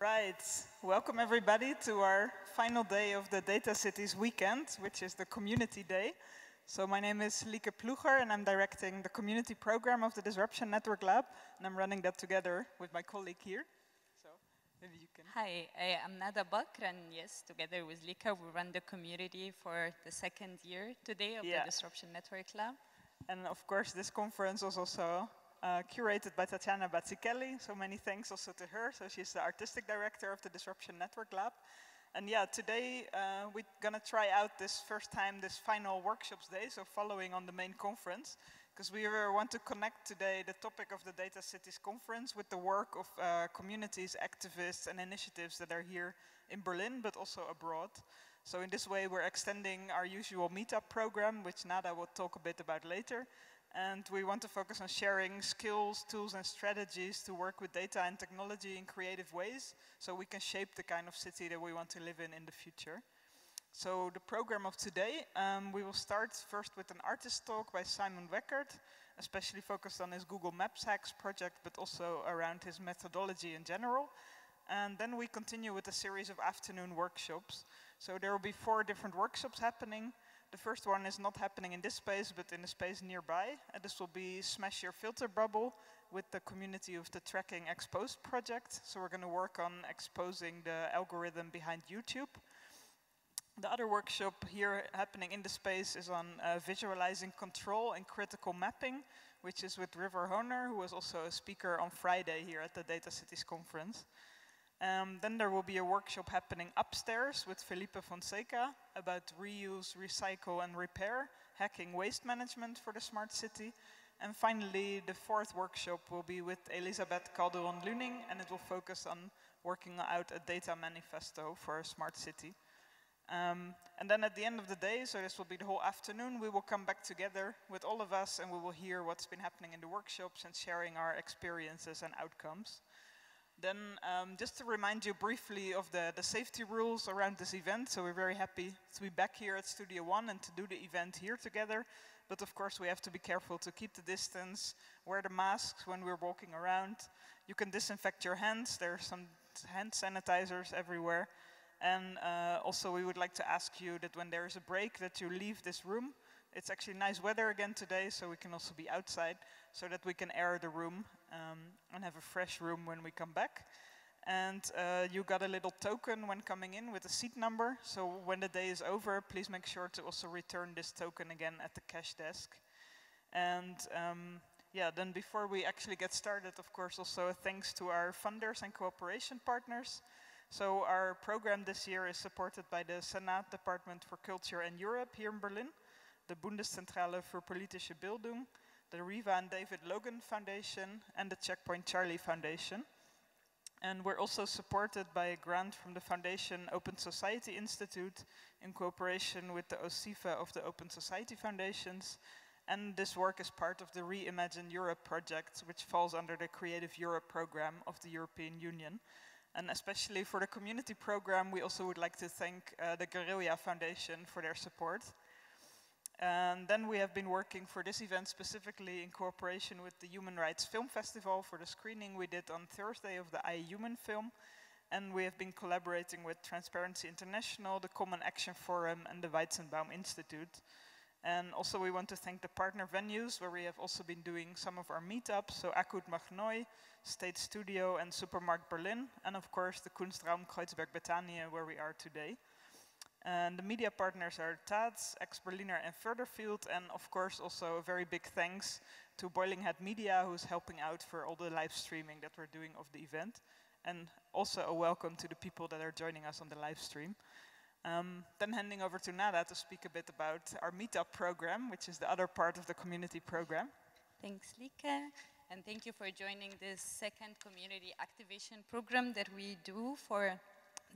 right, welcome everybody to our final day of the Data Cities weekend, which is the community day. So my name is Lieke Ploeger and I'm directing the community program of the Disruption Network Lab and I'm running that together with my colleague here. So maybe you can... Hi, I am Nada Bakr and yes, together with Lieke we run the community for the second year today of yeah. the Disruption Network Lab. And of course this conference was also uh, curated by Tatiana Bazzichelli, so many thanks also to her. So she's the artistic director of the Disruption Network Lab. And yeah, today uh, we're gonna try out this first time, this final workshops day, so following on the main conference, because we want to connect today the topic of the Data Cities Conference with the work of uh, communities, activists and initiatives that are here in Berlin, but also abroad. So in this way, we're extending our usual meetup program, which Nada will talk a bit about later, and we want to focus on sharing skills, tools and strategies to work with data and technology in creative ways so we can shape the kind of city that we want to live in in the future. So the program of today, um, we will start first with an artist talk by Simon Weckert, especially focused on his Google Maps hacks project, but also around his methodology in general. And then we continue with a series of afternoon workshops. So there will be four different workshops happening. The first one is not happening in this space, but in a space nearby. And this will be Smash Your Filter Bubble with the community of the Tracking Exposed project. So we're going to work on exposing the algorithm behind YouTube. The other workshop here happening in the space is on uh, visualizing control and critical mapping, which is with River Honer, who was also a speaker on Friday here at the Data Cities conference. Um, then there will be a workshop happening upstairs with Felipe Fonseca about reuse, recycle and repair, hacking waste management for the smart city. And finally, the fourth workshop will be with Elisabeth Calderon-Luning and it will focus on working out a data manifesto for a smart city. Um, and then at the end of the day, so this will be the whole afternoon, we will come back together with all of us and we will hear what's been happening in the workshops and sharing our experiences and outcomes. Then um, just to remind you briefly of the, the safety rules around this event. So we're very happy to be back here at Studio One and to do the event here together. But of course we have to be careful to keep the distance, wear the masks when we're walking around. You can disinfect your hands, there are some hand sanitizers everywhere. And uh, also we would like to ask you that when there is a break that you leave this room. It's actually nice weather again today, so we can also be outside so that we can air the room um, and have a fresh room when we come back. And uh, you got a little token when coming in with a seat number. So when the day is over, please make sure to also return this token again at the cash desk. And um, yeah, then before we actually get started, of course, also thanks to our funders and cooperation partners. So our program this year is supported by the Senat Department for Culture and Europe here in Berlin, the Bundeszentrale für politische Bildung, the Reva and David Logan Foundation, and the Checkpoint Charlie Foundation. And we're also supported by a grant from the Foundation Open Society Institute in cooperation with the OSIFA of the Open Society Foundations. And this work is part of the Reimagine Europe project, which falls under the Creative Europe program of the European Union. And especially for the community program, we also would like to thank uh, the Guerrilla Foundation for their support. And then we have been working for this event specifically in cooperation with the Human Rights Film Festival for the screening we did on Thursday of the iHuman film. And we have been collaborating with Transparency International, the Common Action Forum and the Weizenbaum Institute. And also we want to thank the partner venues where we have also been doing some of our meetups, so ACUD Macht Neu, State Studio and Supermarkt Berlin, and of course the Kunstraum Kreuzberg Bethanien where we are today. And the media partners are TADS, Exberliner and Furtherfield, and of course also a very big thanks to Boiling Head Media, who's helping out for all the live streaming that we're doing of the event. And also a welcome to the people that are joining us on the live stream. Um, then handing over to Nada to speak a bit about our meetup program, which is the other part of the community program. Thanks, Lieke. And thank you for joining this second community activation program that we do for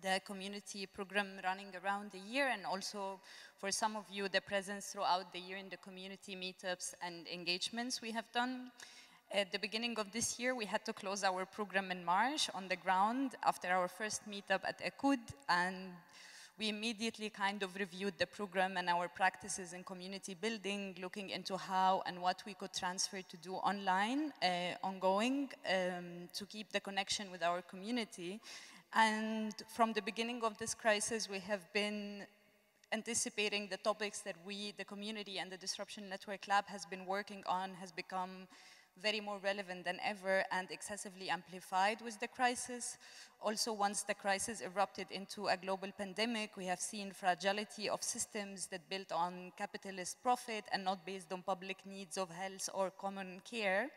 the community program running around the year and also for some of you the presence throughout the year in the community meetups and engagements we have done. At the beginning of this year we had to close our program in March on the ground after our first meetup at ACUD and we immediately kind of reviewed the program and our practices in community building, looking into how and what we could transfer to do online, uh, ongoing, um, to keep the connection with our community And from the beginning of this crisis, we have been anticipating the topics that we, the community and the Disruption Network Lab has been working on has become very more relevant than ever and excessively amplified with the crisis. Also, once the crisis erupted into a global pandemic, we have seen fragility of systems that built on capitalist profit and not based on public needs of health or common care.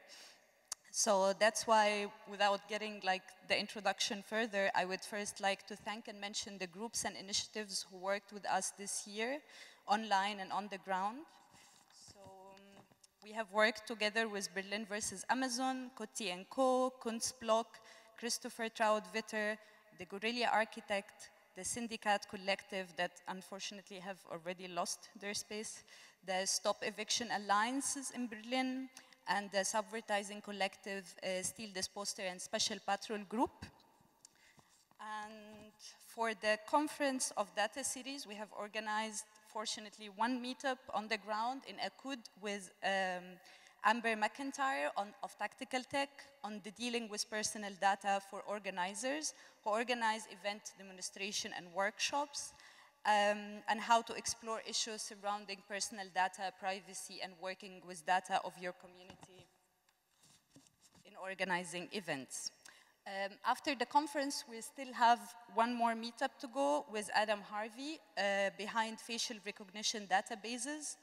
So that's why, without getting like the introduction further, I would first like to thank and mention the groups and initiatives who worked with us this year, online and on the ground. So um, we have worked together with Berlin versus Amazon, Kotti & Co., Kunstblock, Christopher Trout-Witter, the Guerrilla Architect, the Syndicate Collective that unfortunately have already lost their space, the Stop Eviction Alliances in Berlin, and the Subvertising Collective, uh, Steal This Poster and Special Patrol Group. And for the conference of data cities, we have organized, fortunately, one meetup on the ground in ACUD with um, Amber Macintyre on, of Tactical Tech on the dealing with personal data for organizers who organize event demonstration and workshops um, and how to explore issues surrounding personal data, privacy, and working with data of your community in organizing events. Um, after the conference, we still have one more meetup to go with Adam Harvey uh, behind facial recognition databases.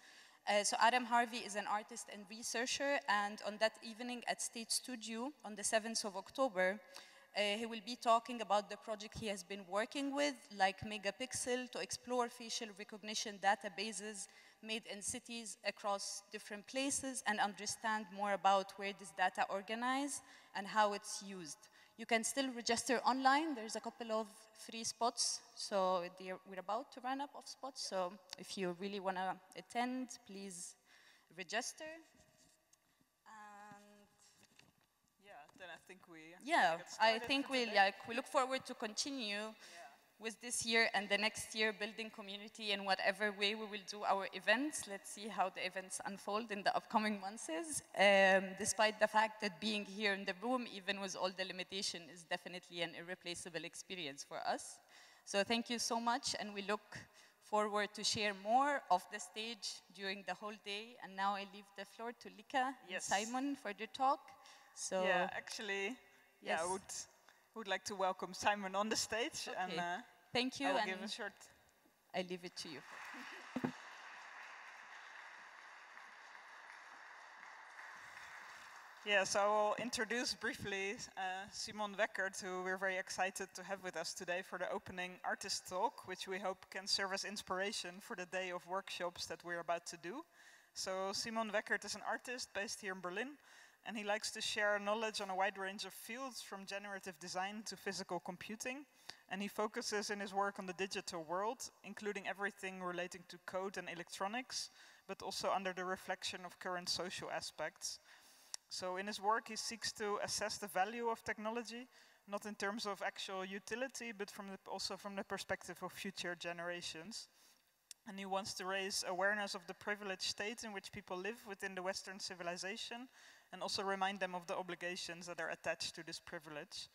Uh, so Adam Harvey is an artist and researcher, and on that evening at State Studio on the 7th of October, uh, he will be talking about the project he has been working with, like Megapixel, to explore facial recognition databases made in cities across different places and understand more about where this data organized and how it's used. You can still register online. There's a couple of free spots. So we're about to run up of spots. So if you really want to attend, please register. then I think we. Yeah, I think we like we look forward to continue yeah. with this year and the next year building community in whatever way we will do our events. Let's see how the events unfold in the upcoming months. Um, despite the fact that being here in the room, even with all the limitation, is definitely an irreplaceable experience for us. So thank you so much, and we look forward to share more of the stage during the whole day. And now I leave the floor to Lieke yes. and Simon for the talk. So yeah, actually, yes. yeah, I would would like to welcome Simon on the stage okay. and uh, thank you. I will give a short. I leave it to you. Yeah, so I'll introduce briefly uh, Simon Weckert, who we're very excited to have with us today for the opening artist talk, which we hope can serve as inspiration for the day of workshops that we're about to do. So Simon Weckert is an artist based here in Berlin, and he likes to share knowledge on a wide range of fields from generative design to physical computing. And he focuses in his work on the digital world, including everything relating to code and electronics, but also under the reflection of current social aspects. So in his work, he seeks to assess the value of technology, not in terms of actual utility, but from also from the perspective of future generations. And he wants to raise awareness of the privileged state in which people live within the Western civilization, and also remind them of the obligations that are attached to this privilege.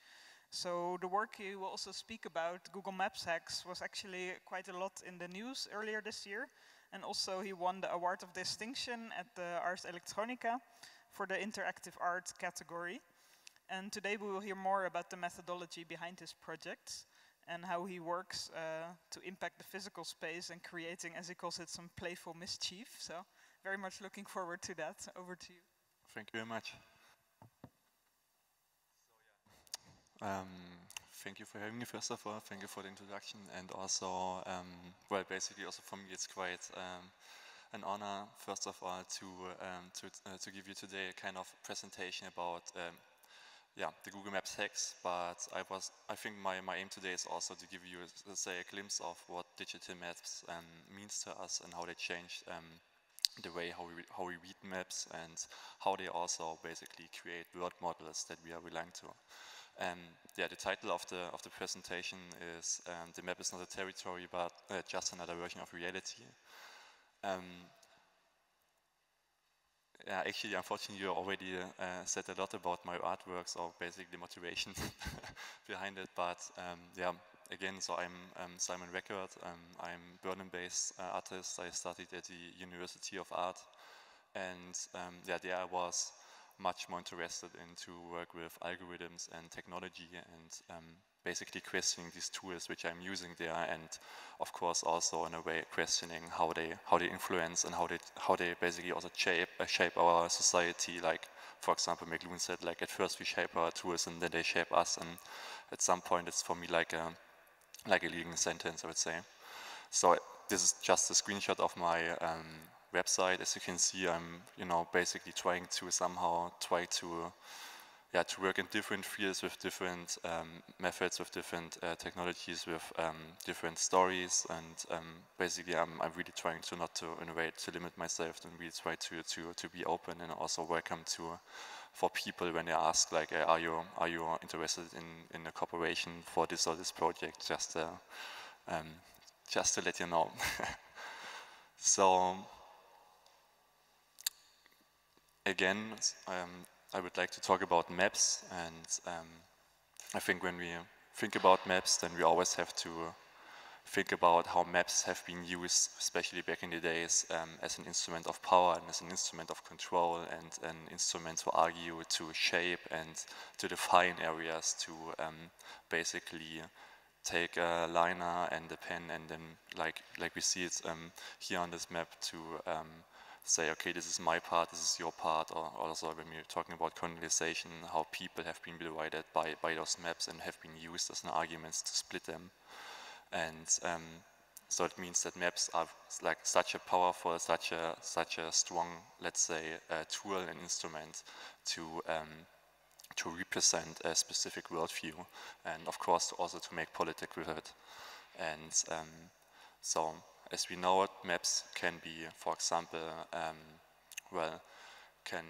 So the work he will also speak about, Google Maps hacks, was actually quite a lot in the news earlier this year. And also he won the Award of Distinction at the Ars Electronica for the interactive art category. And today we will hear more about the methodology behind his projects and how he works uh, to impact the physical space and creating, as he calls it, some playful mischief. So very much looking forward to that. Over to you. Thank you very much. Um, thank you for having me, first of all. Thank you for the introduction. And also, um, well, basically, also for me, it's quite um, an honor, first of all, to, um, to, uh, to give you today a kind of presentation about um, yeah, the Google Maps hacks, but I was I think my, my aim today is also to give you, say, a glimpse of what digital maps um, means to us and how they changed um, the way how we, how we read maps and how they also basically create word models that we are relying to. And yeah, the title of the of the presentation is um, "The map is not a territory, but uh, just another version of reality." Um, yeah, actually, unfortunately, you already uh, said a lot about my artworks or basically the motivation behind it. But um, yeah, again, so I'm um, Simon Weckert. Um, I'm Berlin-based uh, artist. I studied at the University of Art, and um, yeah, there I was much more interested in to work with algorithms and technology and um, basically questioning these tools which I'm using there and of course also in a way questioning how they how they influence and how they how they basically also shape uh, shape our society like for example McLuhan said like at first we shape our tools and then they shape us and at some point it's for me like a like a leading sentence I would say. So this is just a screenshot of my um, website. As you can see I'm you know basically trying to somehow try to yeah, to work in different fields with different um, methods, with different uh, technologies, with um, different stories, and um, basically, I'm, I'm really trying to not to in a way to limit myself, and really try to to to be open and also welcome to for people when they ask like, uh, are you are you interested in in a cooperation for this or this project? Just uh, um, just to let you know. so again. Um, I would like to talk about maps and um, I think when we think about maps then we always have to think about how maps have been used, especially back in the days, um, as an instrument of power and as an instrument of control and an instrument to argue, to shape and to define areas, to um, basically take a liner and a pen and then like like we see it um, here on this map to um, say, okay, this is my part, this is your part, or also when we're talking about colonization, how people have been divided by, by those maps and have been used as an arguments to split them. And um, so it means that maps are like such a powerful, such a such a strong, let's say, uh, tool and instrument to um, to represent a specific worldview, and of course also to make politics with it. And um, so as we know it, maps can be, for example, um, well, can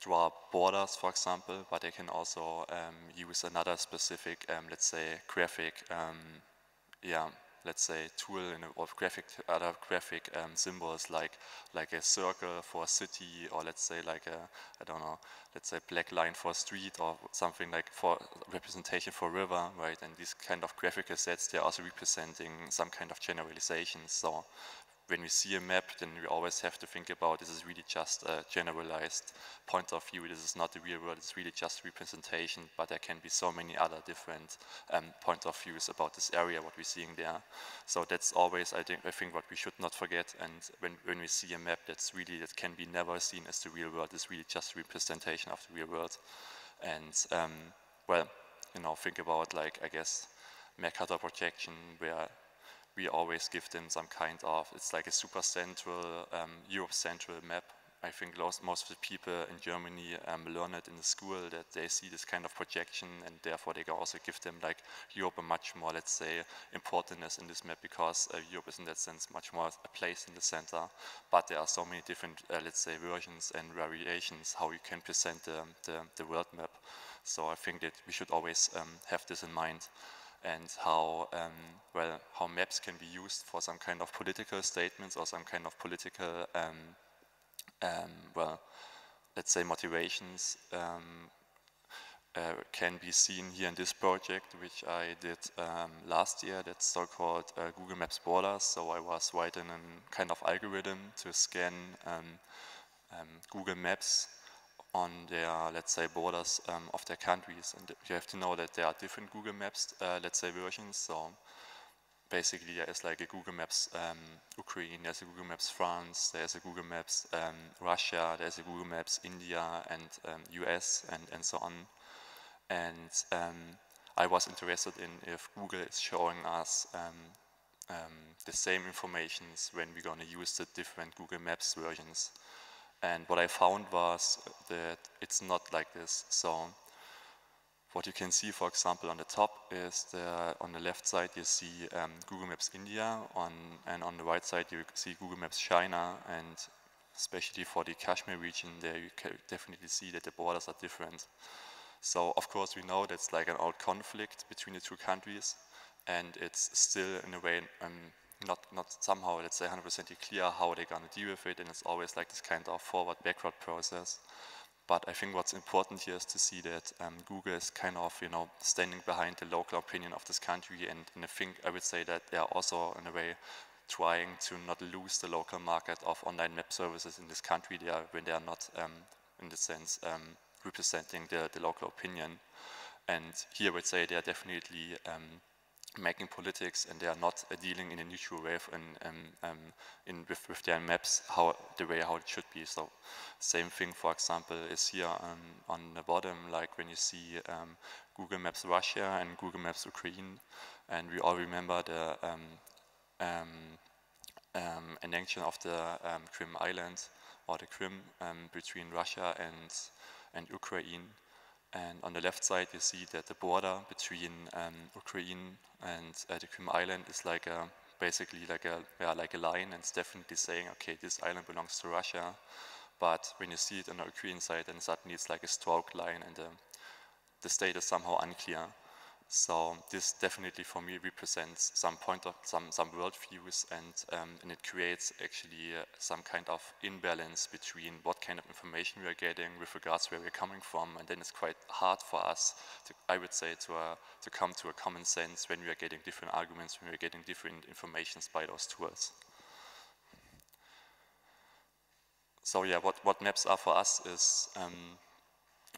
draw borders, for example, but they can also um, use another specific, um, let's say, graphic, um, yeah, let's say, tool in a, of graphic, other graphic um, symbols like like a circle for a city, or let's say like a, I don't know, let's say black line for a street, or something like for representation for river, right? And these kind of graphical sets, they're also representing some kind of generalizations. So when we see a map, then we always have to think about this is really just a generalized point of view. This is not the real world. It's really just representation, but there can be so many other different um, point of views about this area, what we're seeing there. So that's always, I think, I think what we should not forget. And when, when we see a map, that's really, that can be never seen as the real world. It's really just representation of the real world. And, um, well, you know, think about like, I guess, Mercator projection, where we always give them some kind of, it's like a super central, um, Europe central map. I think most, most of the people in Germany um, learn it in the school that they see this kind of projection and therefore they can also give them like Europe a much more, let's say, importantness in this map because uh, Europe is in that sense much more a place in the center. But there are so many different, uh, let's say, versions and variations how you can present the, the, the world map. So I think that we should always um, have this in mind and how um, well how maps can be used for some kind of political statements or some kind of political um, um, well let's say motivations um, uh, can be seen here in this project which I did um, last year. That's so-called uh, Google Maps Borders. So I was writing a kind of algorithm to scan um, Google Maps on their, let's say, borders um, of their countries. And you have to know that there are different Google Maps, uh, let's say, versions. So basically there is like a Google Maps um, Ukraine, there's a Google Maps France, there's a Google Maps um, Russia, there's a Google Maps India and US um, and, and so on. And um, I was interested in if Google is showing us um, the same informations when we're going to use the different Google Maps versions. And what I found was that it's not like this. So what you can see, for example, on the top is the, on the left side you see um, Google Maps India, on, and on the right side you see Google Maps China, and especially for the Kashmir region, there you can definitely see that the borders are different. So of course we know that's like an old conflict between the two countries, and it's still in a way um, not not somehow let's say 100% clear how they're gonna deal with it, and it's always like this kind of forward backward process. But I think what's important here is to see that um, Google is kind of, you know, standing behind the local opinion of this country. And, and I think I would say that they are also, in a way, trying to not lose the local market of online map services in this country they are, when they are not, um, in the sense, um, representing the, the local opinion. And here I would say they are definitely um, making politics and they are not uh, dealing in a neutral way in, um, um, in with, with, their maps how the way how it should be. So same thing for example is here um, on the bottom like when you see um, Google Maps Russia and Google Maps Ukraine. And we all remember the um, um, annexion of the Crimea island or the Crimea between Russia and and Ukraine and on the left side, you see that the border between um, Ukraine and uh, the Crimea island is like a, basically like a, yeah, like a line, and it's definitely saying, okay, this island belongs to Russia. But when you see it on the Ukrainian side, then suddenly it's like a stroke line, and the, the state is somehow unclear. So this definitely for me represents some point of some some worldviews and um, and it creates actually uh, some kind of imbalance between what kind of information we are getting with regards where we're coming from and then it's quite hard for us to I would say to uh, to come to a common sense when we are getting different arguments when we're getting different informations by those tools. So yeah, what what maps are for us is um,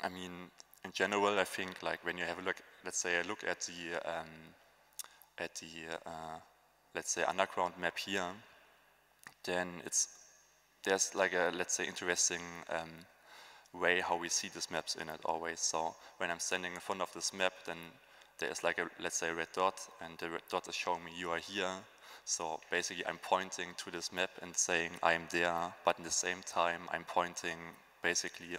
I mean in general, I think like when you have a look, let's say I look at the um, at the uh, let's say underground map here, then it's there's like a let's say interesting um, way how we see these maps in it always. So when I'm standing in front of this map, then there's like a let's say a red dot, and the red dot is showing me you are here. So basically, I'm pointing to this map and saying I'm there, but at the same time, I'm pointing basically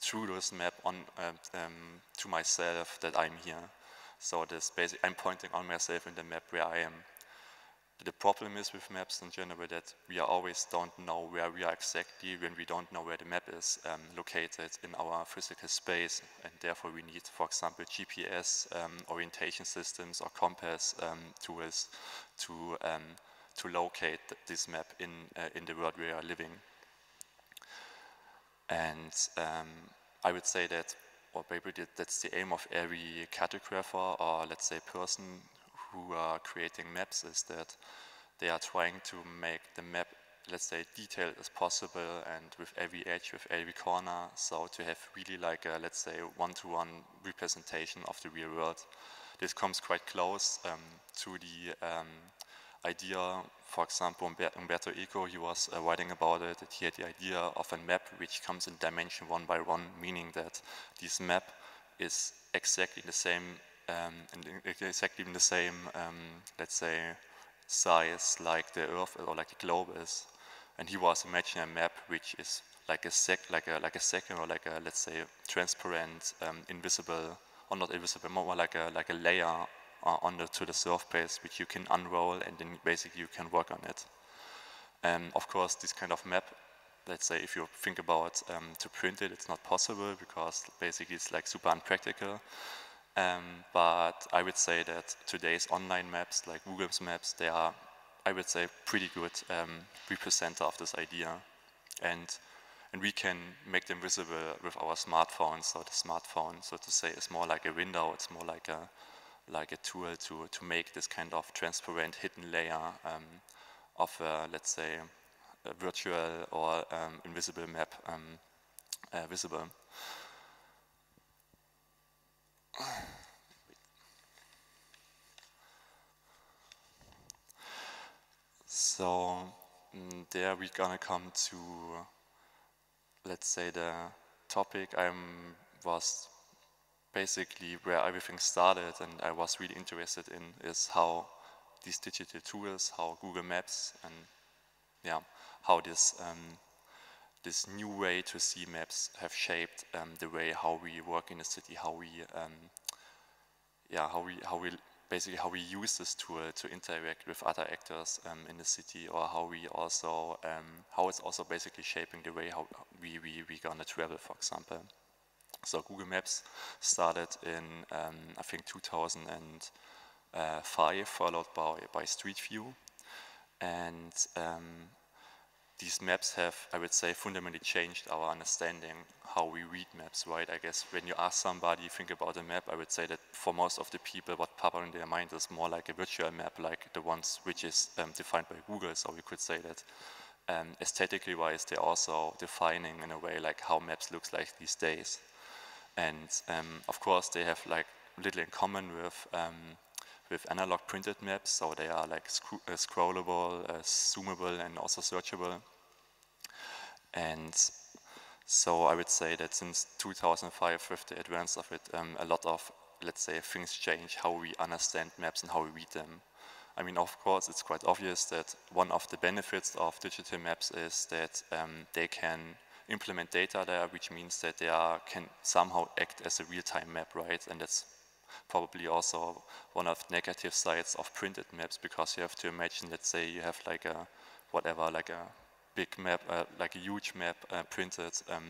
through this map on uh, um, to myself that I'm here. So this basic, I'm pointing on myself in the map where I am. The problem is with maps in general that we always don't know where we are exactly when we don't know where the map is um, located in our physical space and therefore we need, for example, GPS um, orientation systems or compass um, tools to, um, to locate this map in, uh, in the world we are living. And um, I would say that, or maybe that's the aim of every cartographer or let's say person who are creating maps is that they are trying to make the map, let's say, detailed as possible and with every edge, with every corner, so to have really like a, let's say, one-to-one -one representation of the real world. This comes quite close um, to the um, idea, for example, Umberto Eco, he was uh, writing about it, that he had the idea of a map which comes in dimension one by one, meaning that this map is exactly the same, um, exactly in the same, um, let's say, size like the Earth or like the globe is. And he was imagining a map which is like a sec, like a like a second or like a let's say transparent, um, invisible, or not invisible, more like a like a layer uh, onto the surface which you can unroll and then basically you can work on it. And of course, this kind of map, let's say if you think about um, to print it, it's not possible because basically it's like super unpractical. Um, but I would say that today's online maps, like Google's maps, they are, I would say, pretty good um, representer of this idea. And and we can make them visible with our smartphones. So the smartphone, so to say, is more like a window. It's more like a like a tool to, to make this kind of transparent hidden layer um, of, a, let's say, a virtual or um, invisible map um, uh, visible. So mm, there we're gonna come to, let's say, the topic I was basically where everything started and I was really interested in is how these digital tools, how Google Maps and yeah, how this um, this new way to see maps have shaped um, the way how we work in the city, how we um, yeah, how we how we basically how we use this tool to interact with other actors um, in the city, or how we also um, how it's also basically shaping the way how we we we gonna travel, for example. So Google Maps started in, um, I think, 2005, followed by, by Street View. And um, these maps have, I would say, fundamentally changed our understanding how we read maps, right? I guess when you ask somebody, think about a map, I would say that for most of the people, what pop up in their mind is more like a virtual map, like the ones which is um, defined by Google. So we could say that um, aesthetically wise, they're also defining in a way like how maps looks like these days. And um, of course, they have like little in common with um, with analog printed maps, so they are like sc uh, scrollable, uh, zoomable, and also searchable. And so I would say that since 2005, with the advance of it, um, a lot of, let's say, things change how we understand maps and how we read them. I mean, of course, it's quite obvious that one of the benefits of digital maps is that um, they can implement data there, which means that they are, can somehow act as a real-time map, right? And that's probably also one of the negative sides of printed maps because you have to imagine, let's say you have like a, whatever, like a big map, uh, like a huge map uh, printed um,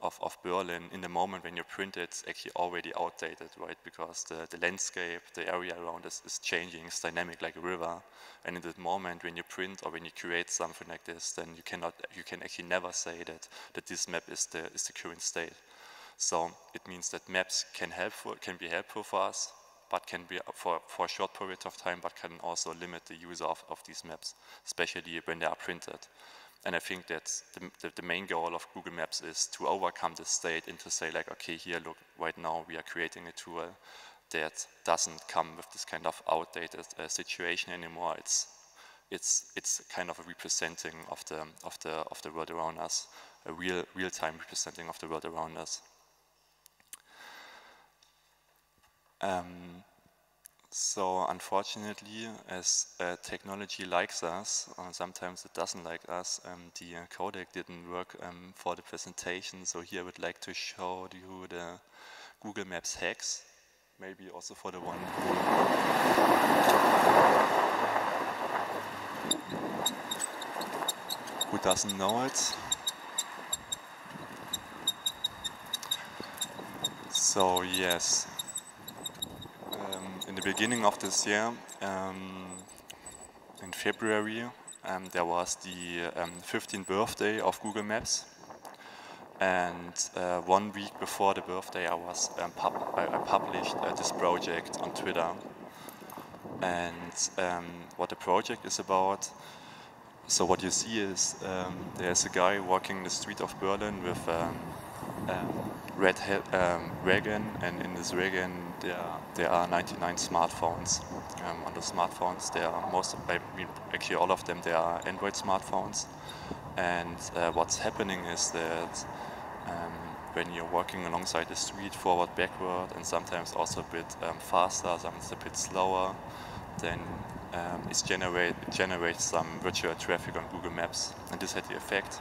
of, of Berlin, in the moment when you print it, it's actually already outdated, right? Because the, the landscape, the area around us is changing, it's dynamic like a river. And in that moment when you print or when you create something like this, then you cannot, you can actually never say that, that this map is the, is the current state. So it means that maps can, helpful, can be helpful for us, but can be for, for a short period of time, but can also limit the use of, of these maps, especially when they are printed. And I think that the, the, the, main goal of Google Maps is to overcome this state and to say like, okay, here, look, right now we are creating a tool that doesn't come with this kind of outdated uh, situation anymore. It's, it's, it's kind of a representing of the, of, the, of the world around us, a real, real-time representing of the world around us. Um, so unfortunately, as uh, technology likes us, uh, sometimes it doesn't like us, um, the uh, codec didn't work um, for the presentation. So here I would like to show you the Google Maps hacks, maybe also for the one who, who doesn't know it. So yes, the beginning of this year, um, in February, um, there was the um, 15th birthday of Google Maps. And uh, one week before the birthday, I was um, pub I, I, published uh, this project on Twitter. And um, what the project is about, so what you see is um, there's a guy walking the street of Berlin with red um, wagon, and in this wagon there there are 99 smartphones. Um, on the smartphones, there are most, of, I mean, actually all of them, they are Android smartphones. And uh, what's happening is that um, when you're walking alongside the street, forward, backward, and sometimes also a bit um, faster, sometimes a bit slower, then um, it generate, generates some virtual traffic on Google Maps. And this had the effect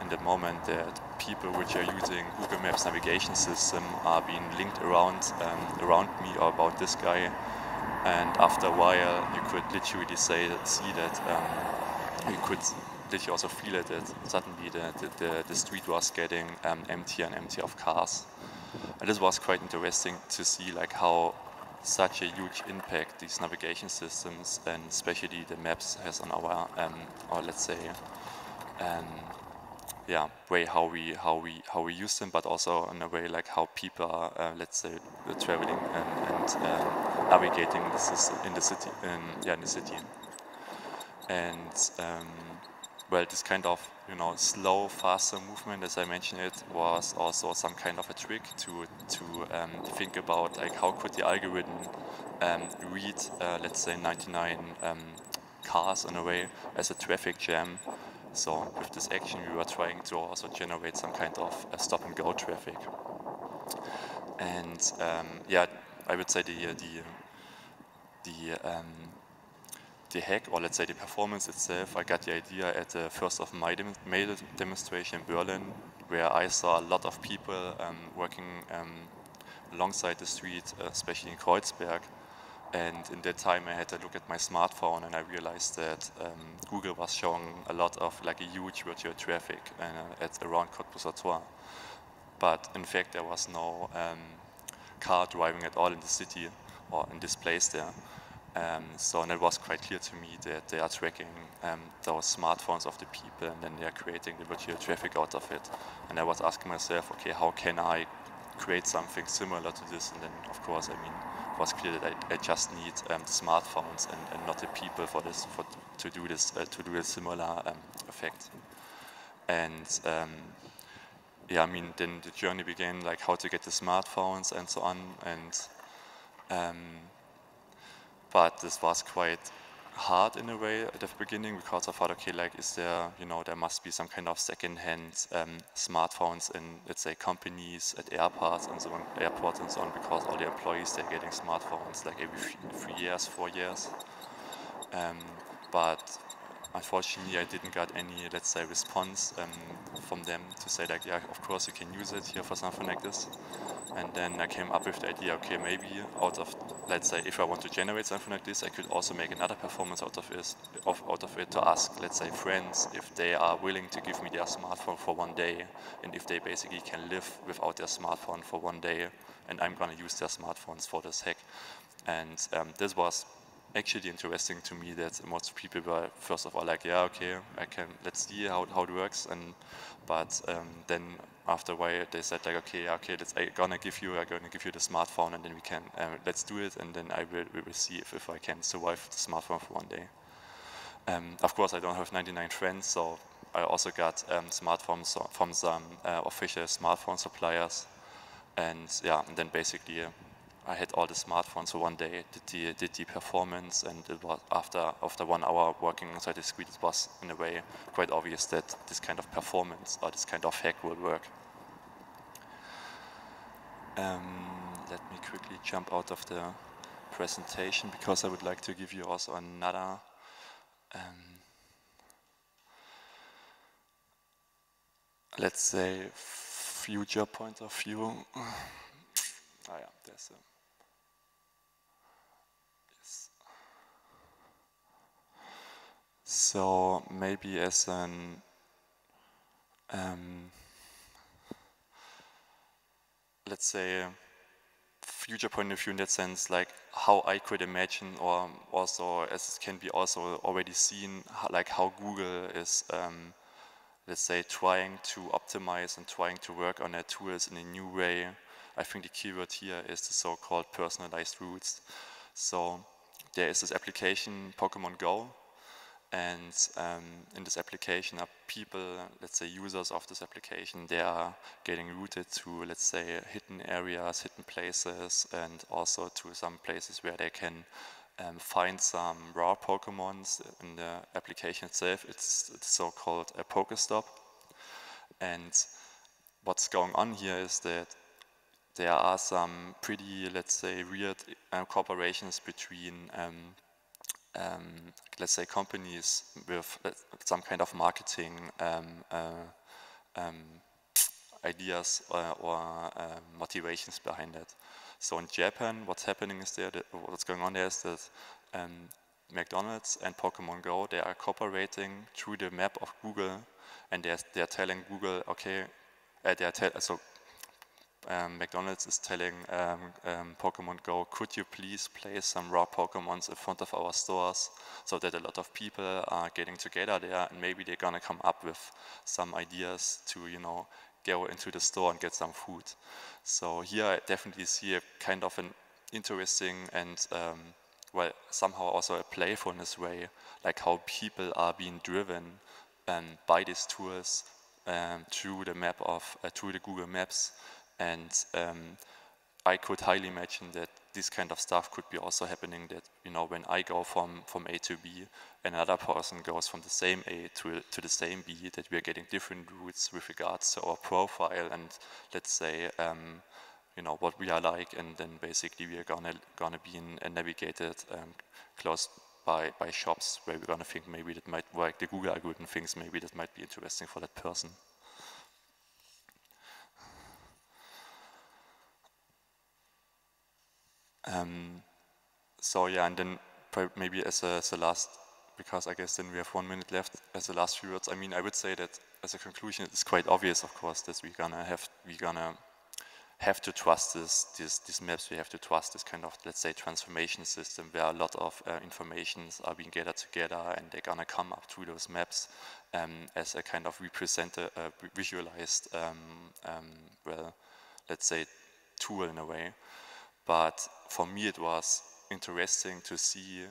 in the moment that people which are using Google Maps navigation system are being linked around um, around me or about this guy. And after a while, you could literally say that, see that um, you could literally also feel it that suddenly the, the, the street was getting um, emptier and emptier of cars. And this was quite interesting to see like how such a huge impact these navigation systems and especially the maps has on our, um, or let's say, um, yeah way how we how we how we use them, but also in a way like how people are, uh, let's say, traveling and, and um, navigating this in the city, in, yeah, in the city. And um, well, this kind of you know slow, faster movement, as I mentioned it, was also some kind of a trick to to um, think about like how could the algorithm um, read, uh, let's say, 99 um, cars in a way as a traffic jam so with this action, we were trying to also generate some kind of stop and go traffic. And um, yeah, I would say the the the um, the hack, or let's say the performance itself, I got the idea at the first of my dem demonstration in Berlin, where I saw a lot of people um, working um, alongside the street, uh, especially in Kreuzberg, and in that time, I had to look at my smartphone, and I realized that um, Google was showing a lot of like a huge virtual traffic uh, at around Kottbusser But in fact, there was no um, car driving at all in the city or in this place there. Um, so and it was quite clear to me that they are tracking um, those smartphones of the people and then they are creating the virtual traffic out of it. And I was asking myself, okay, how can I create something similar to this? And then, of course, I mean, was clear that I, I just need um, smartphones and, and, not the people for this, for to do this, uh, to do a similar um, effect. And um, yeah, I mean, then the journey began, like how to get the smartphones and so on. And um, but this was quite hard in a way at the beginning because I thought, okay, like, is there, you know, there must be some kind of second-hand um, smartphones in, let's say, companies at airports and so on, airports and so on, because all the employees they're getting smartphones like every three years, four years. Um, but unfortunately, I didn't get any, let's say, response um, from them to say like, yeah, of course you can use it here for something like this. And then I came up with the idea, okay, maybe out of, let's say, if I want to generate something like this, I could also make another performance out of it, of, out of it to ask, let's say, friends if they are willing to give me their smartphone for one day, and if they basically can live without their smartphone for one day, and I'm going to use their smartphones for this hack. And um, this was actually interesting to me that most people were first of all like, yeah, okay, I can, let's see how, how it works. And but um, then after a while they said like, okay, okay, let's, I'm gonna give you, I'm gonna give you the smartphone, and then we can, um, let's do it, and then I will, we will see if, if I can survive the smartphone for one day. Um, of course, I don't have 99 friends, so I also got um, smartphones from some uh, official smartphone suppliers, and yeah, and then basically. Uh, I had all the smartphones for one day, did the, did the performance, and it was after, after one hour working inside the screen, it was in a way quite obvious that this kind of performance or this kind of hack will work. Um, let me quickly jump out of the presentation because I would like to give you also another um, let's say future point of view. oh yeah, there's a So maybe as an um, let's say future point of view in that sense, like how I could imagine, or also as it can be also already seen, like how Google is, um, let's say, trying to optimize and trying to work on their tools in a new way. I think the keyword here is the so-called personalized routes. So there is this application, Pokemon Go, and um, in this application are people, let's say users of this application, they are getting routed to, let's say, hidden areas, hidden places, and also to some places where they can um, find some raw Pokemons in the application itself. It's, it's so-called a Pokestop. And what's going on here is that there are some pretty, let's say, weird uh, cooperations between um, um, let's say companies with some kind of marketing um, uh, um, ideas uh, or uh, motivations behind it. So in Japan, what's happening is there, what's going on there is that um, McDonald's and Pokemon Go, they are cooperating through the map of Google and they're, they're telling Google, okay, uh, they're tell, so um, McDonald's is telling um, um, Pokemon Go, could you please place some raw Pokemons in front of our stores so that a lot of people are getting together there and maybe they're gonna come up with some ideas to, you know, go into the store and get some food. So here I definitely see a kind of an interesting and um, well, somehow also a playfulness way, like how people are being driven um, by these tools um, through the map of, uh, through the Google Maps and um, I could highly imagine that this kind of stuff could be also happening that, you know, when I go from, from A to B, another person goes from the same A to, to the same B, that we are getting different routes with regards to our profile and let's say, um, you know, what we are like, and then basically we are gonna, gonna be in, uh, navigated um, close by, by shops where we're gonna think maybe that might work, the Google algorithm thinks maybe that might be interesting for that person. Um, so yeah, and then maybe as a, as a last, because I guess then we have one minute left, as the last few words, I mean, I would say that as a conclusion, it's quite obvious, of course, that we're gonna have, we're gonna have to trust this, this, these maps, we have to trust this kind of, let's say, transformation system where a lot of uh, informations are being gathered together and they're gonna come up through those maps um, as a kind of represented, uh, visualized, um, um, well, let's say, tool in a way. But for me, it was interesting to see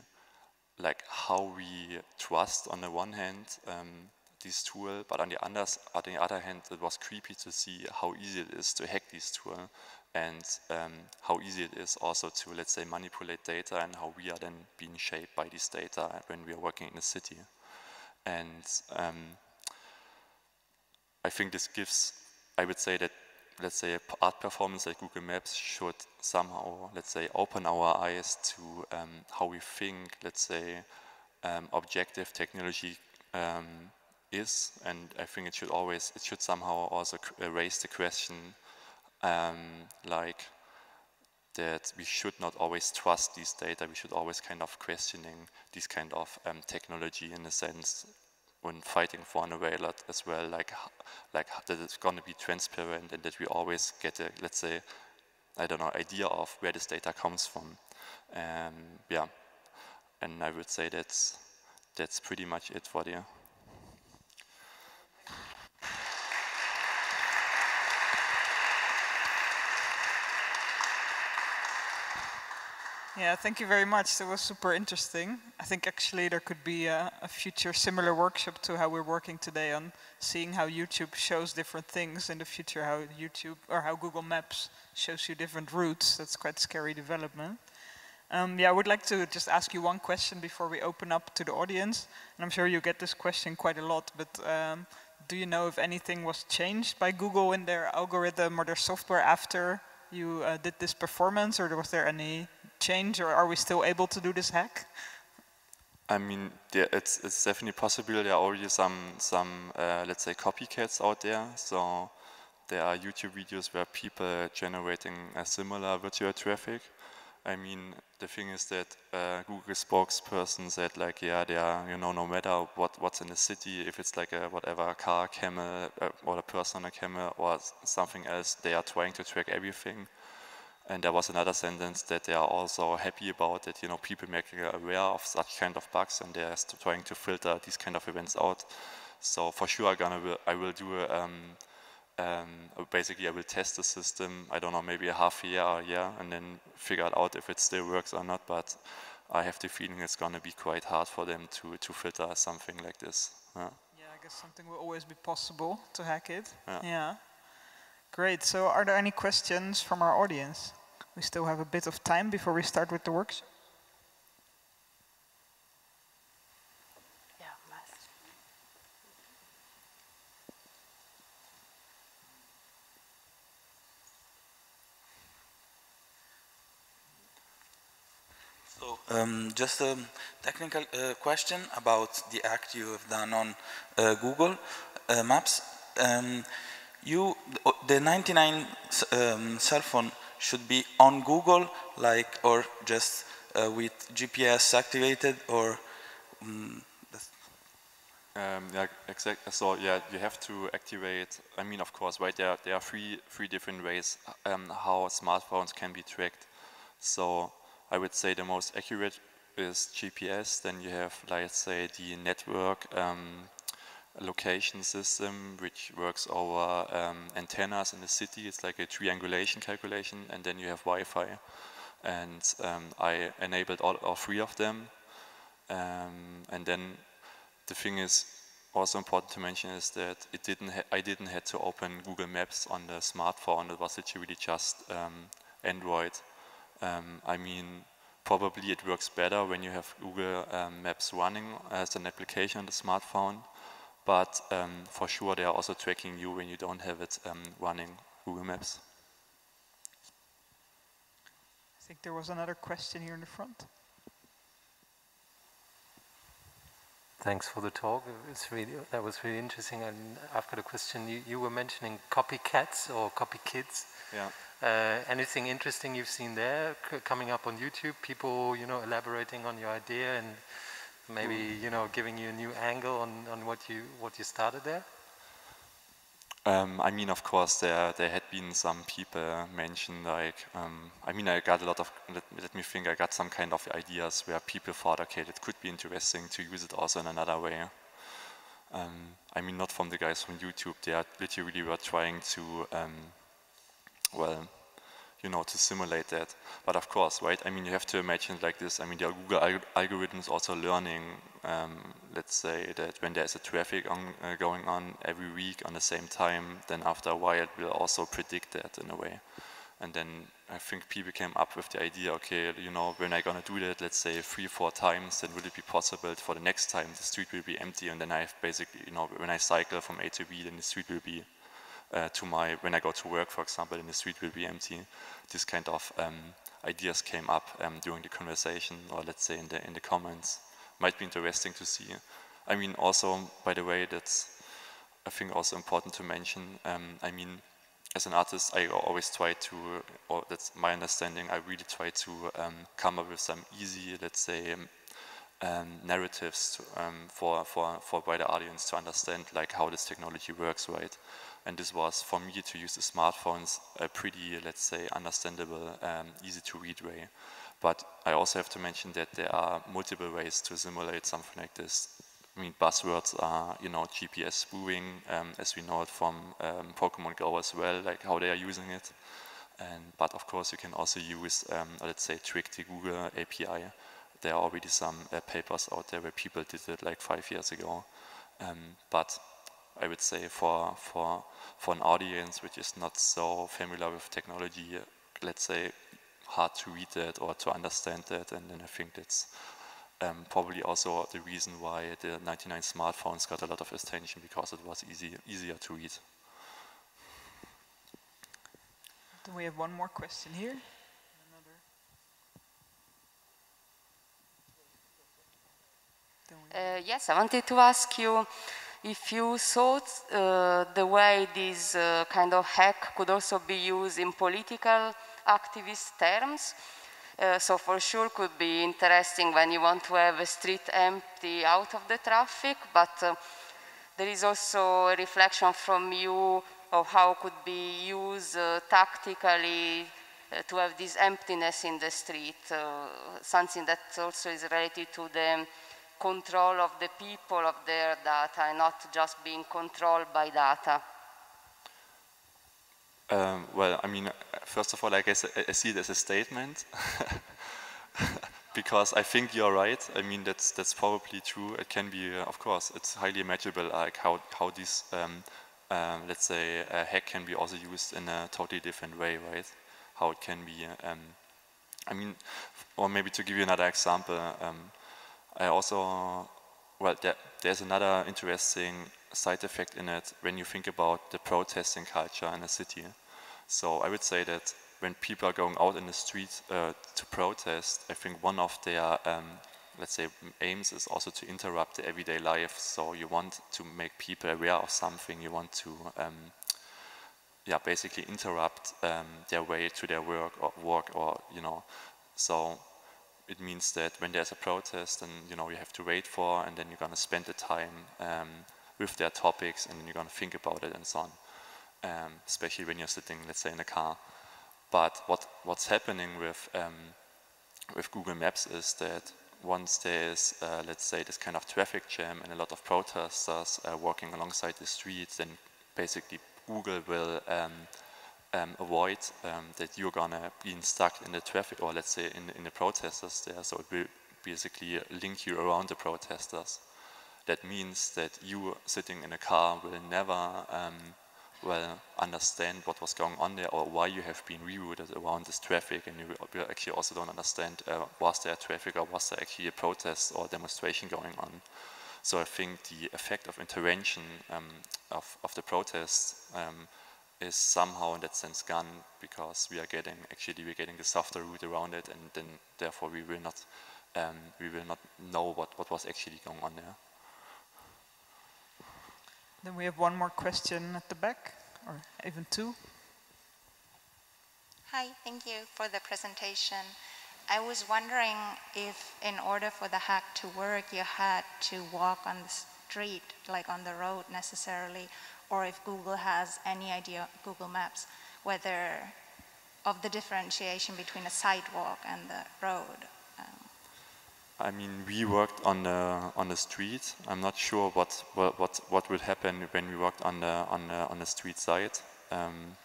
like how we trust on the one hand um, this tool, but on the, others, on the other hand, it was creepy to see how easy it is to hack this tool and um, how easy it is also to, let's say, manipulate data and how we are then being shaped by this data when we are working in a city. And um, I think this gives, I would say that, let's say, art performance like Google Maps should somehow, let's say, open our eyes to um, how we think, let's say, um, objective technology um, is, and I think it should always, it should somehow also raise the question, um, like that we should not always trust these data. We should always kind of questioning this kind of um, technology in a sense when fighting for an array lot as well, like like that it's going to be transparent and that we always get a, let's say, I don't know, idea of where this data comes from. Um, yeah, and I would say that's that's pretty much it for the Yeah, thank you very much. That was super interesting. I think actually there could be a, a, future similar workshop to how we're working today on seeing how YouTube shows different things in the future, how YouTube or how Google Maps shows you different routes. That's quite scary development. Um, yeah, I would like to just ask you one question before we open up to the audience. And I'm sure you get this question quite a lot, but um, do you know if anything was changed by Google in their algorithm or their software after you uh, did this performance, or was there any change, or are we still able to do this hack? I mean, it's, it's definitely possible. There are already some, some uh, let's say, copycats out there. So there are YouTube videos where people are generating a similar virtual traffic. I mean, the thing is that uh, Google spokesperson said like, yeah, they are, you know, no matter what what's in the city, if it's like a whatever a car, camel, uh, or a person on a camel, or something else, they are trying to track everything. And there was another sentence that they are also happy about that, you know, people making aware of such kind of bugs and they are trying to filter these kind of events out. So for sure, I'm gonna I will do um, um, basically I will test the system. I don't know, maybe a half year or a year, and then figure out if it still works or not. But I have the feeling it's gonna be quite hard for them to to filter something like this. Yeah, yeah I guess something will always be possible to hack it. yeah. yeah. Great. So are there any questions from our audience? We still have a bit of time before we start with the workshop. So um, just a technical uh, question about the act you have done on uh, Google uh, Maps. Um, you, the 99 um, cell phone should be on Google, like, or just uh, with GPS activated, or um, um, yeah, exactly. So yeah, you have to activate. I mean, of course, right? There, there are three three different ways um, how smartphones can be tracked. So I would say the most accurate is GPS. Then you have, let's say, the network um, location system which works over um, antennas in the city. It's like a triangulation calculation, and then you have Wi-Fi. And um, I enabled all, all, three of them. Um, and then the thing is also important to mention is that it didn't I didn't have to open Google Maps on the smartphone. It was literally just um, Android. Um, I mean, probably it works better when you have Google um, Maps running as an application on the smartphone but um, for sure they are also tracking you when you don't have it um, running Google Maps. I think there was another question here in the front. Thanks for the talk. It's really that was really interesting. And I've got a question. You, you were mentioning copycats or copy kids. Yeah. Uh, anything interesting you've seen there coming up on YouTube? People, you know, elaborating on your idea and maybe you know giving you a new angle on, on what you what you started there Um, I mean, of course, there there had been some people mentioned like, um, I mean, I got a lot of, let, let, me think, I got some kind of ideas where people thought, okay, it could be interesting to use it also in another way. Um, I mean, not from the guys from YouTube, they are literally were trying to, um, well, you know, to simulate that. But of course, right, I mean, you have to imagine like this, I mean, are Google alg algorithms also learning, um, let's say that when there's a traffic on, uh, going on every week on the same time, then after a while it will also predict that in a way. And then I think people came up with the idea, okay, you know, when I'm gonna do that, let's say three, four times, then will it be possible for the next time the street will be empty and then I have basically, you know, when I cycle from A to B, then the street will be uh, to my, when I go to work, for example, and the street will be empty. This kind of um, ideas came up um, during the conversation, or let's say in the in the comments. Might be interesting to see. I mean, also, by the way, that's I think also important to mention. Um, I mean, as an artist, I always try to, or that's my understanding, I really try to um, come up with some easy, let's say, um, um, narratives to, um, for, for, for wider audience to understand like how this technology works, right? And this was for me to use the smartphones a pretty, let's say, understandable, um, easy to read way. But I also have to mention that there are multiple ways to simulate something like this. I mean, buzzwords are, you know, GPS spoofing, um, as we know it from um, Pokemon Go as well, like how they are using it. And, but of course, you can also use, um, let's say, trick the Google API. There are already some uh, papers out there where people did it like five years ago. Um, but I would say for for for an audience which is not so familiar with technology, let's say hard to read that or to understand that, and then I think that's um, probably also the reason why the 99 smartphones got a lot of attention because it was easy easier to read. Then we have one more question here. Uh, yes, I wanted to ask you if you thought uh, the way this uh, kind of hack could also be used in political activist terms. Uh, so for sure could be interesting when you want to have a street empty out of the traffic, but uh, there is also a reflection from you of how could be used uh, tactically uh, to have this emptiness in the street, something that also is related to the control of the people of their data and not just being controlled by data? Um, well, I mean, first of all, I guess I, see it as a statement because I think you're right. I mean, that's that's probably true. It can be, uh, of course, it's highly imaginable, like how how this, um, um, let's say, a hack can be also used in a totally different way, right? How it can be. Um, I mean, or maybe to give you another example, um, I also, well, there, there's another interesting side effect in it when you think about the protesting culture in a city. So I would say that when people are going out in the street uh, to protest, I think one of their, um, let's say, aims is also to interrupt the everyday life. So you want to make people aware of something. You want to, um, yeah, basically interrupt um, their way to their work or work or you know. So it means that when there's a protest and you know you have to wait for and then you're going to spend the time um, with their topics and then you're going to think about it and so on um, especially when you're sitting let's say in a car. But what what's happening with um, with Google Maps is that once there's uh, let's say this kind of traffic jam and a lot of protesters uh, walking alongside the streets then basically Google will um, avoid um, that you're gonna be stuck in the traffic or let's say in, in the protesters there. So it will basically link you around the protesters. That means that you sitting in a car will never um, well understand what was going on there or why you have been rerouted around this traffic and you actually also don't understand uh, was there traffic or was there actually a protest or demonstration going on. So I think the effect of intervention um, of, of the protests um, is somehow in that sense gone because we are getting actually we're getting the softer route around it and then therefore we will not um, we will not know what, what was actually going on there. Then we have one more question at the back or even two. Hi, thank you for the presentation. I was wondering if in order for the hack to work you had to walk on the street, like on the road necessarily, or if Google has any idea, Google Maps, whether of the differentiation between a sidewalk and the road. Um, I mean, we worked on the on the street. I'm not sure what what what, what would happen when we worked on the on the on the street side, um,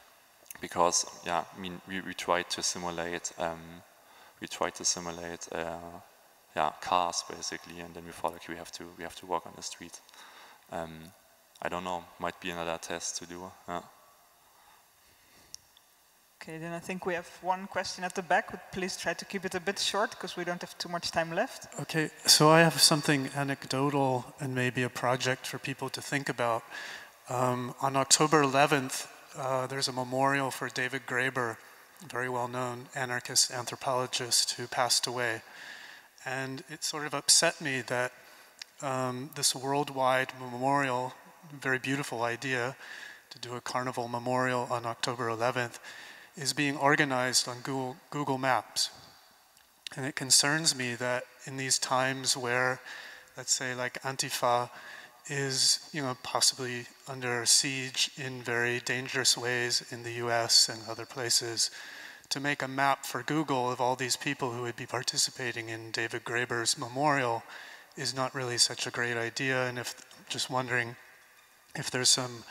because yeah, I mean, we we tried to simulate um, we tried to simulate uh, yeah cars basically, and then we thought like we have to we have to walk on the street. Um, I don't know, might be another test to do. Yeah. Okay, then I think we have one question at the back, but please try to keep it a bit short because we don't have too much time left. Okay, so I have something anecdotal and maybe a project for people to think about. Um, on October 11th, uh, there's a memorial for David Graeber, a very well-known anarchist anthropologist who passed away. And it sort of upset me that um, this worldwide memorial, very beautiful idea, to do a carnival memorial on October 11th, is being organized on Google, Google Maps. And it concerns me that in these times where, let's say, like Antifa is, you know, possibly under siege in very dangerous ways in the US and other places, to make a map for Google of all these people who would be participating in David Graeber's memorial is not really such a great idea. And if, just wondering if there's some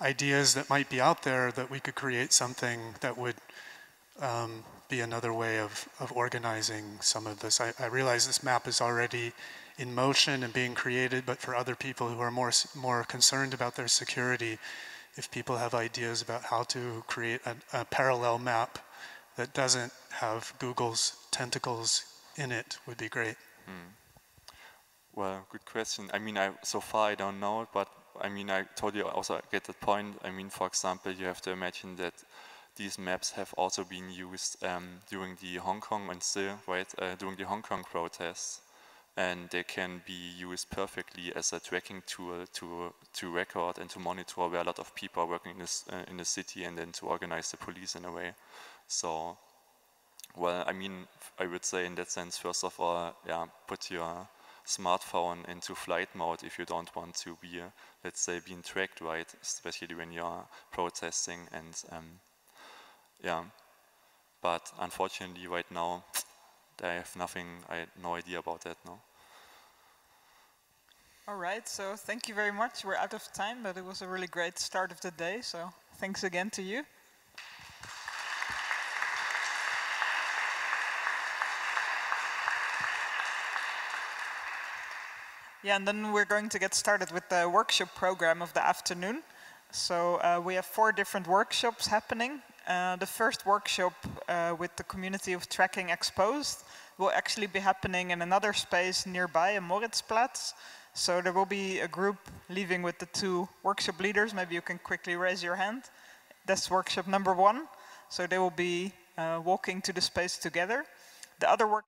ideas that might be out there that we could create something that would um, be another way of, of organizing some of this. I, I, realize this map is already in motion and being created, but for other people who are more, more concerned about their security, if people have ideas about how to create a, a parallel map that doesn't have Google's tentacles in it would be great. Hmm. Well, good question. I mean, I, so far I don't know, it, but I mean, I totally also get that point. I mean, for example, you have to imagine that these maps have also been used um, during the Hong Kong and still, right, uh, during the Hong Kong protests. And they can be used perfectly as a tracking tool to to record and to monitor where a lot of people are working in this uh, in the city, and then to organize the police in a way. So, well, I mean, I would say in that sense, first of all, yeah, put your smartphone into flight mode if you don't want to be, uh, let's say, being tracked, right? Especially when you're protesting and um, yeah. But unfortunately, right now, I have nothing. I have no idea about that now. All right. So thank you very much. We're out of time, but it was a really great start of the day. So thanks again to you. Yeah, and then we're going to get started with the workshop program of the afternoon. So uh, we have four different workshops happening. Uh, the first workshop uh, with the community of tracking exposed will actually be happening in another space nearby, in Moritzplatz. So there will be a group leaving with the two workshop leaders. Maybe you can quickly raise your hand. That's workshop number one. So they will be uh, walking to the space together. The other work